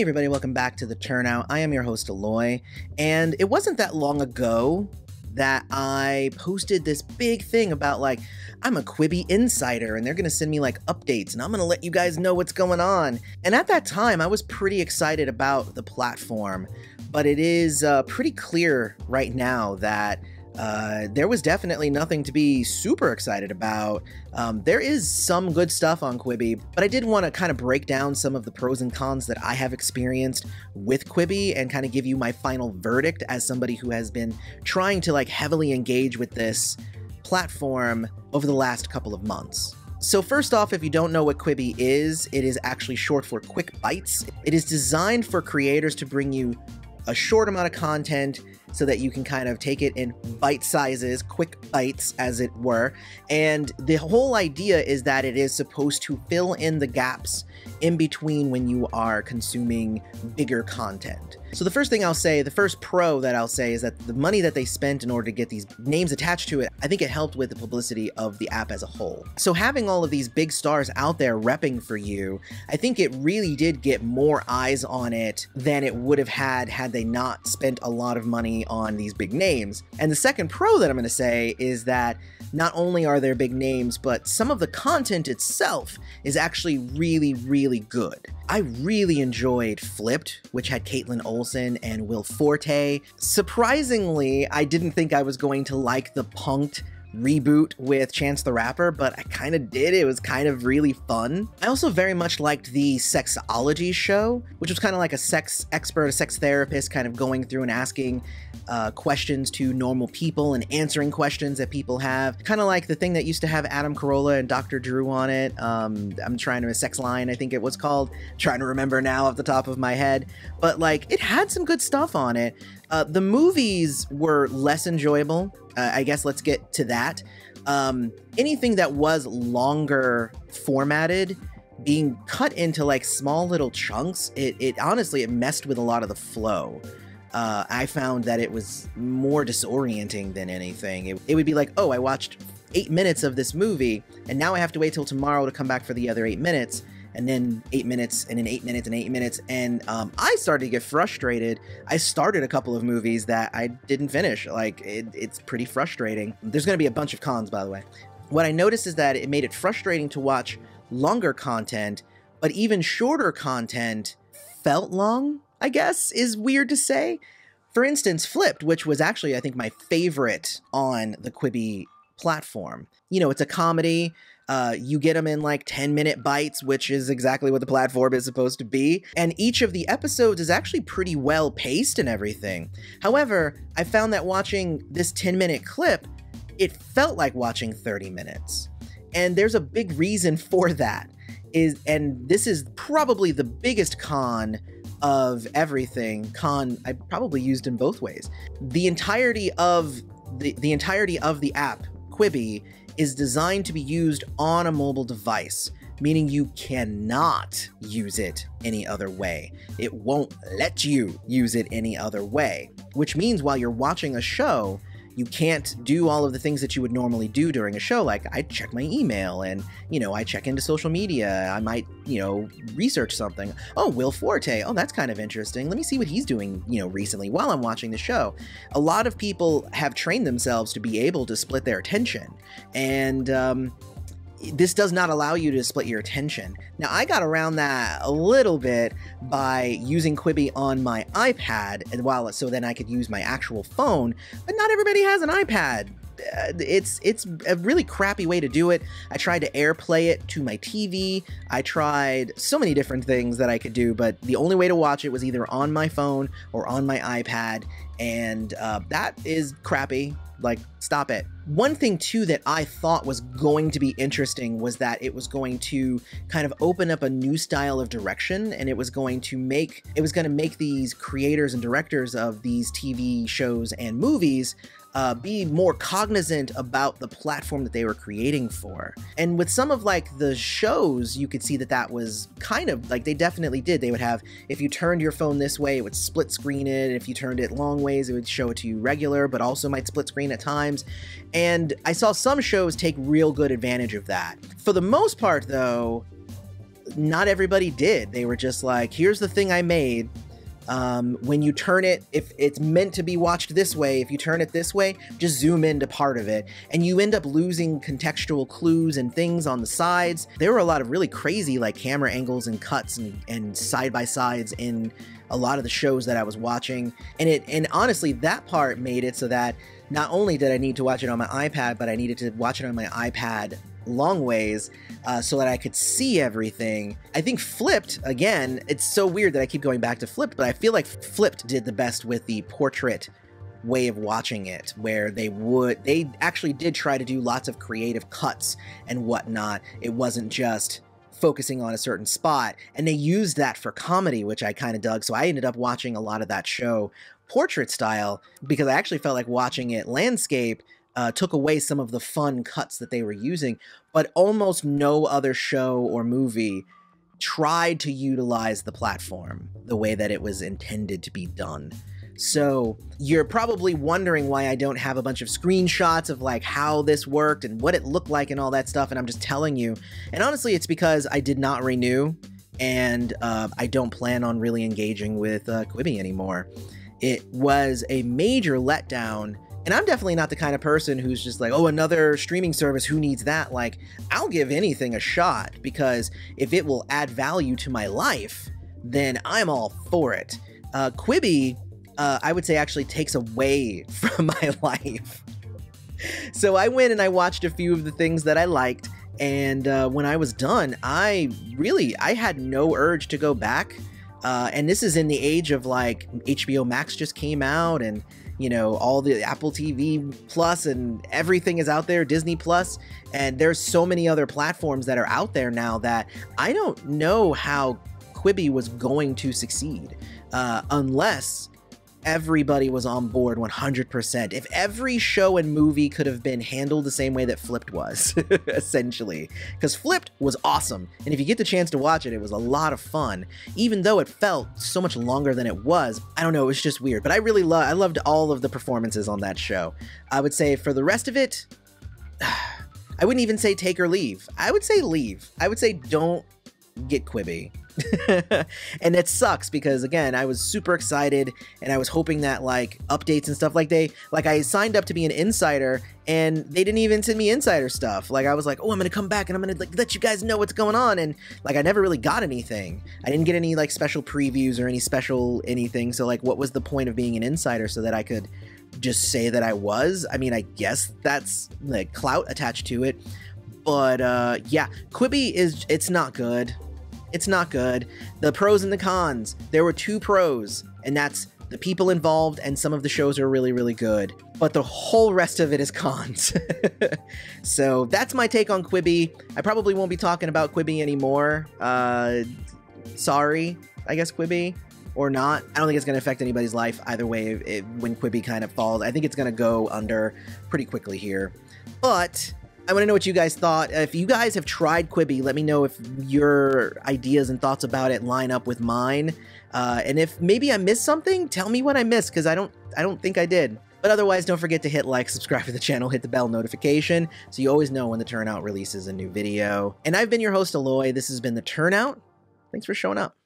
Hey everybody, welcome back to The Turnout. I am your host Eloy, and it wasn't that long ago that I posted this big thing about like I'm a Quibi insider and they're to send me like updates and I'm to let you guys know what's going on. And at that time, I was pretty excited about the platform, but it is uh, pretty clear right now that uh, there was definitely nothing to be super excited about. Um, there is some good stuff on Quibi, but I did want to kind of break down some of the pros and cons that I have experienced with Quibi and kind of give you my final verdict as somebody who has been trying to like heavily engage with this platform over the last couple of months. So first off, if you don't know what Quibi is, it is actually short for Quick Bites. It is designed for creators to bring you a short amount of content so that you can kind of take it in bite sizes, quick bites, as it were. And the whole idea is that it is supposed to fill in the gaps in between when you are consuming bigger content. So the first thing I'll say, the first pro that I'll say is that the money that they spent in order to get these names attached to it, I think it helped with the publicity of the app as a whole. So having all of these big stars out there repping for you, I think it really did get more eyes on it than it would have had had they not spent a lot of money on these big names. And the second pro that I'm going to say is that not only are there big names, but some of the content itself is actually really, really good. I really enjoyed Flipped, which had Kaitlin Olson and Will Forte. Surprisingly, I didn't think I was going to like the Punk'd reboot with Chance the Rapper, but I kind of did. It was kind of really fun. I also very much liked the Sexology show, which was kind of like a sex expert, a sex therapist, kind of going through and asking uh, questions to normal people and answering questions that people have. Kind of like the thing that used to have Adam Carolla and Dr. Drew on it. Um, I'm trying to, a sex line, I think it was called. trying to remember now off the top of my head. But like, it had some good stuff on it. Uh, the movies were less enjoyable. Uh, I guess let's get to that. Um, anything that was longer formatted being cut into like small little chunks, it, it honestly it messed with a lot of the flow. Uh, I found that it was more disorienting than anything. It, it would be like, oh, I watched eight minutes of this movie, and now I have to wait till tomorrow to come back for the other eight minutes and then eight minutes and then eight minutes and eight minutes and um, i started to get frustrated. I started a couple of movies that i didn't finish. Like it, it's pretty frustrating. There's going to be a bunch of cons by the way. What i noticed is that it made it frustrating to watch longer content but even shorter content felt long i guess is weird to say for instance flipped which was actually i think my favorite on the quibi platform you know it's a comedy uh, you get them in like 10 minute bites, which is exactly what the platform is supposed to be. And each of the episodes is actually pretty well paced and everything. However, I found that watching this 10 minute clip, it felt like watching 30 minutes. And there's a big reason for that. Is and this is probably the biggest con of everything. Con I probably used in both ways. The entirety of the, the entirety of the app, Quibi, is designed to be used on a mobile device, meaning you cannot use it any other way. It won't let you use it any other way, which means while you're watching a show, you can't do all of the things that you would normally do during a show. Like i check my email and you know i check into social media. I might you know research something. Oh will forte. Oh that's kind of interesting. Let me see what he's doing you know recently while i'm watching the show. A lot of people have trained themselves to be able to split their attention. And um, this does not allow you to split your attention. Now, I got around that a little bit by using Quibi on my iPad, and while so then I could use my actual phone. But not everybody has an iPad. Uh, it's it's a really crappy way to do it. I tried to AirPlay it to my TV. I tried so many different things that I could do, but the only way to watch it was either on my phone or on my iPad, and uh, that is crappy. Like, stop it. One thing, too, that I thought was going to be interesting was that it was going to kind of open up a new style of direction and it was going to make it was going to make these creators and directors of these TV shows and movies uh, be more cognizant about the platform that they were creating for. And with some of like the shows, you could see that that was kind of like they definitely did. They would have, if you turned your phone this way, it would split screen it. If you turned it long ways, it would show it to you regular, but also might split screen at times. And I saw some shows take real good advantage of that. For the most part, though, not everybody did. They were just like, here's the thing I made. Um, when you turn it, if it's meant to be watched this way, if you turn it this way, just zoom into part of it. And you end up losing contextual clues and things on the sides. There were a lot of really crazy like camera angles and cuts and, and side by sides in a lot of the shows that I was watching. And it and honestly, that part made it so that not only did I need to watch it on my iPad, but I needed to watch it on my iPad long ways uh, so that I could see everything. I think Flipped, again, it's so weird that I keep going back to Flipped, but I feel like Flipped did the best with the portrait way of watching it where they would they actually did try to do lots of creative cuts and whatnot it wasn't just focusing on a certain spot and they used that for comedy which i kind of dug so i ended up watching a lot of that show portrait style because i actually felt like watching it landscape uh, took away some of the fun cuts that they were using, but almost no other show or movie tried to utilize the platform the way that it was intended to be done. So you're probably wondering why I don't have a bunch of screenshots of like how this worked and what it looked like and all that stuff. And I'm just telling you. And honestly, it's because I did not renew and uh, I don't plan on really engaging with uh, Quibi anymore. It was a major letdown and I'm definitely not the kind of person who's just like, oh, another streaming service, who needs that? Like, I'll give anything a shot because if it will add value to my life, then I'm all for it. Uh, Quibi, uh, I would say, actually takes away from my life. so I went and I watched a few of the things that I liked. And uh, when I was done, I really I had no urge to go back. Uh, and this is in the age of like HBO Max just came out and you know all the apple tv plus and everything is out there disney plus. And there's so many other platforms that are out there now that i don't know how quibi was going to succeed uh, unless everybody was on board 100%. If every show and movie could have been handled the same way that Flipped was, essentially. Because Flipped was awesome, and if you get the chance to watch it, it was a lot of fun. Even though it felt so much longer than it was, I don't know, it was just weird. But I really love, I loved all of the performances on that show. I would say for the rest of it, I wouldn't even say take or leave. I would say leave. I would say don't get Quibi. and it sucks because again, I was super excited and I was hoping that like updates and stuff like they like I signed up to be an insider and they didn't even send me insider stuff. Like I was like, "Oh, I'm going to come back and I'm going to like let you guys know what's going on." And like I never really got anything. I didn't get any like special previews or any special anything. So like what was the point of being an insider so that I could just say that I was? I mean, I guess that's like clout attached to it. But uh yeah, Quibi is it's not good it's not good. The pros and the cons. There were two pros, and that's the people involved and some of the shows are really really good. But the whole rest of it is cons. So that's my take on quibi. I probably won't be talking about quibi anymore. Uh sorry i guess quibi or not. I don't think it's going to affect anybody's life either way it, when quibi kind of falls. I think it's going to go under pretty quickly here. But I want to know what you guys thought. If you guys have tried Quibi, let me know if your ideas and thoughts about it line up with mine. Uh, and if maybe I missed something, tell me what I missed because I don't I don't think I did. But otherwise, don't forget to hit like, subscribe to the channel, hit the bell notification so you always know when the Turnout releases a new video. And I've been your host, Eloy. This has been the Turnout. Thanks for showing up.